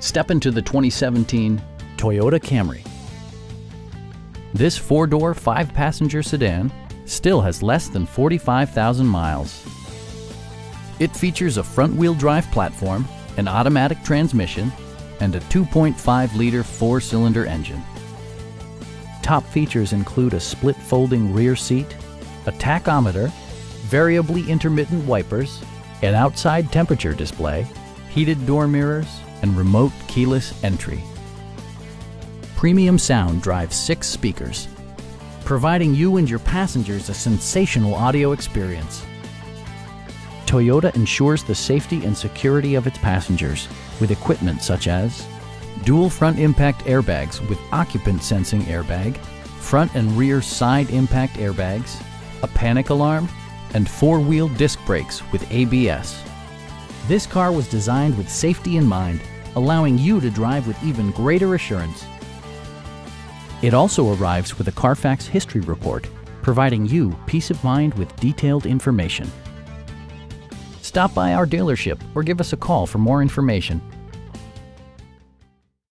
Step into the 2017 Toyota Camry. This four-door, five-passenger sedan still has less than 45,000 miles. It features a front-wheel drive platform, an automatic transmission, and a 2.5-liter four-cylinder engine. Top features include a split folding rear seat, a tachometer, variably intermittent wipers, an outside temperature display, heated door mirrors, and remote keyless entry. Premium sound drives six speakers, providing you and your passengers a sensational audio experience. Toyota ensures the safety and security of its passengers with equipment such as dual front impact airbags with occupant sensing airbag, front and rear side impact airbags, a panic alarm, and four-wheel disc brakes with ABS. This car was designed with safety in mind, allowing you to drive with even greater assurance. It also arrives with a Carfax history report, providing you peace of mind with detailed information. Stop by our dealership or give us a call for more information.